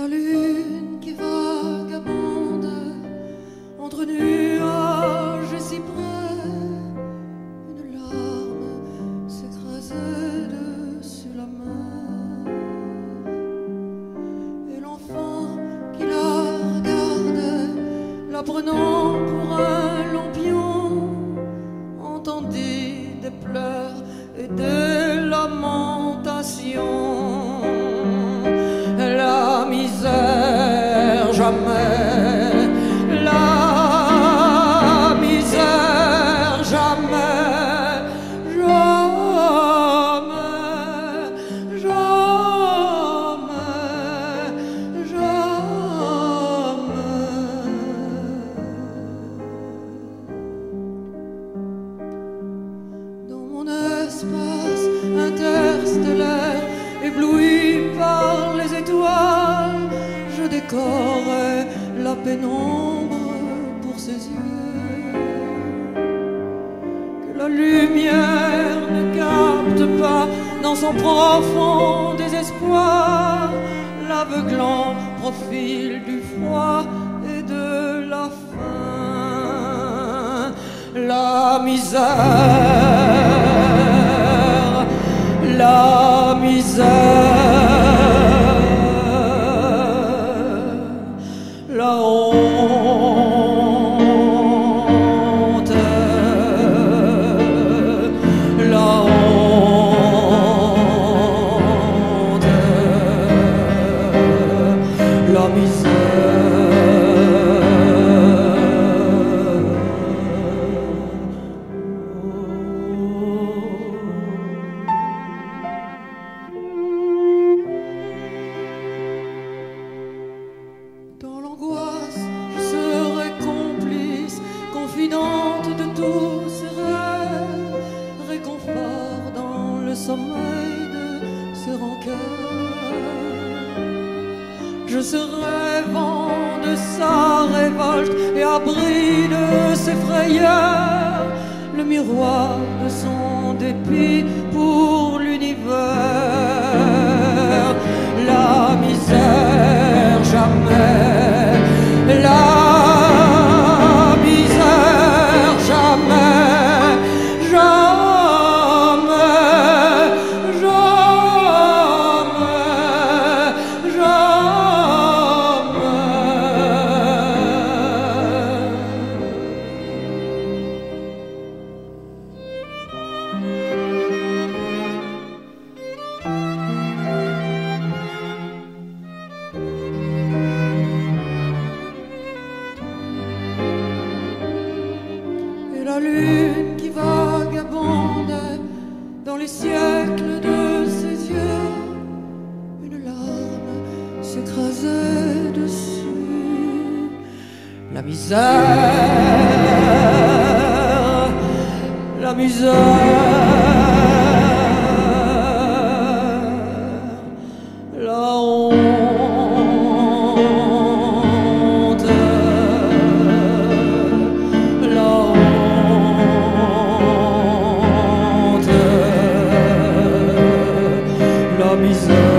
lune qui vagabonde entre nuages et cyprès, une larme s'écrasait dessus la mer. Et l'enfant qui la regardait, la prenant pour un lampion, entendit des pleurs et des lamentations. Jamais, la misère jamais, jamais, jamais, jamais. Dans mon espace interstellaire, ébloui la pénombre pour ses yeux. Que la lumière ne capte pas dans son profond désespoir l'aveuglant profil du froid et de la faim. La misère, la misère, la honte, le sommeil de ces rancœurs. Je serai vent de sa révolte et abri de ses frayeurs, le miroir de son dépit pour l'univers. Lune qui vagabonde dans les siècles de ses yeux, une larme s'écrasait dessus. La misère, la misère, misère.